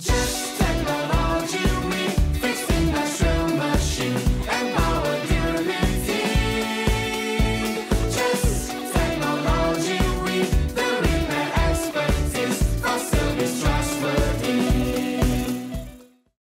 Just